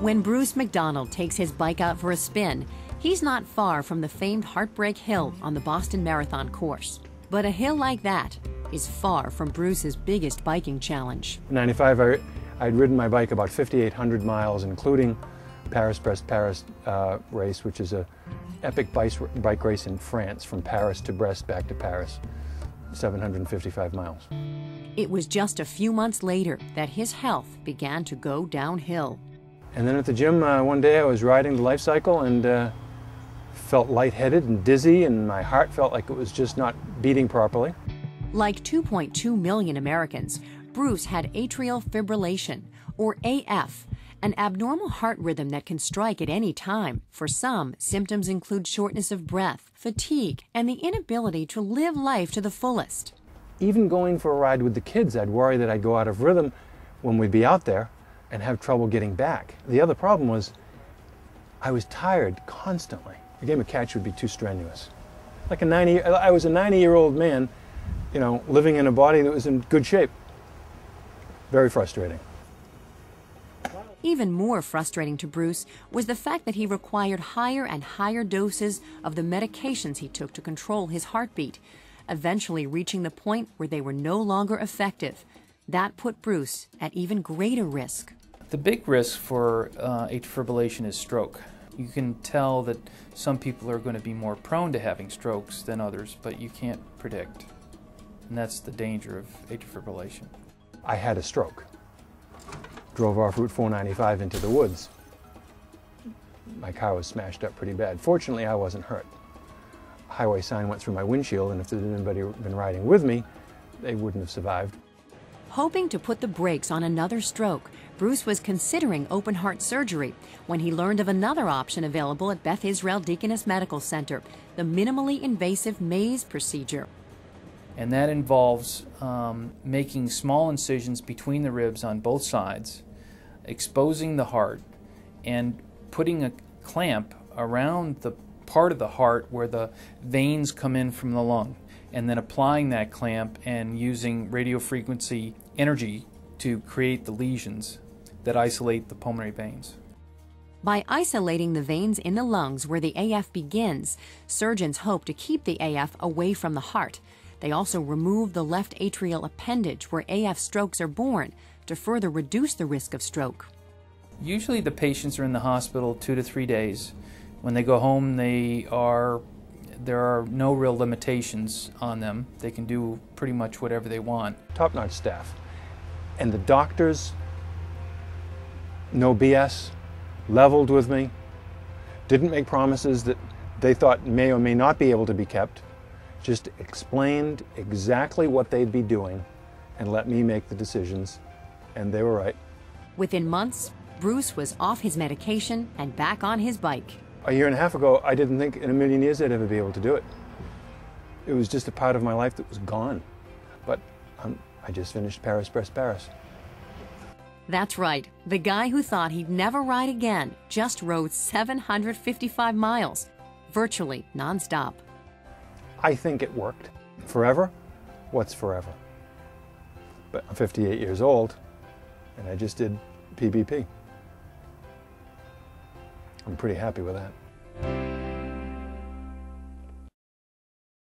When Bruce MacDonald takes his bike out for a spin, he's not far from the famed Heartbreak Hill on the Boston Marathon course. But a hill like that is far from Bruce's biggest biking challenge. In 95, I, I'd ridden my bike about 5,800 miles, including Paris-Brest-Paris uh, race, which is a epic bike, bike race in France from Paris to Brest back to Paris, 755 miles. It was just a few months later that his health began to go downhill. And then at the gym uh, one day I was riding the life cycle and uh, felt lightheaded and dizzy and my heart felt like it was just not beating properly. Like 2.2 million Americans, Bruce had atrial fibrillation, or AF, an abnormal heart rhythm that can strike at any time. For some, symptoms include shortness of breath, fatigue, and the inability to live life to the fullest. Even going for a ride with the kids, I'd worry that I'd go out of rhythm when we'd be out there and have trouble getting back. The other problem was I was tired constantly. A game of catch would be too strenuous. Like a 90, I was a 90 year old man, you know, living in a body that was in good shape. Very frustrating. Even more frustrating to Bruce was the fact that he required higher and higher doses of the medications he took to control his heartbeat, eventually reaching the point where they were no longer effective. That put Bruce at even greater risk. The big risk for uh, atrial fibrillation is stroke. You can tell that some people are going to be more prone to having strokes than others, but you can't predict. And that's the danger of atrial fibrillation. I had a stroke drove off Route 495 into the woods. My car was smashed up pretty bad. Fortunately, I wasn't hurt. A highway sign went through my windshield, and if there had been anybody been riding with me, they wouldn't have survived. Hoping to put the brakes on another stroke, Bruce was considering open heart surgery when he learned of another option available at Beth Israel Deaconess Medical Center, the minimally invasive maze procedure. And that involves um, making small incisions between the ribs on both sides exposing the heart and putting a clamp around the part of the heart where the veins come in from the lung and then applying that clamp and using radiofrequency energy to create the lesions that isolate the pulmonary veins. By isolating the veins in the lungs where the AF begins, surgeons hope to keep the AF away from the heart. They also remove the left atrial appendage where AF strokes are born to further reduce the risk of stroke. Usually the patients are in the hospital two to three days. When they go home, they are there are no real limitations on them. They can do pretty much whatever they want. Top-notch staff. And the doctors, no BS, leveled with me, didn't make promises that they thought may or may not be able to be kept, just explained exactly what they'd be doing and let me make the decisions and they were right. Within months, Bruce was off his medication and back on his bike. A year and a half ago, I didn't think in a million years I'd ever be able to do it. It was just a part of my life that was gone. But um, I just finished Paris, Brest, Paris. That's right. The guy who thought he'd never ride again just rode 755 miles, virtually nonstop. I think it worked. Forever? What's forever? But I'm 58 years old and I just did PBP. I'm pretty happy with that.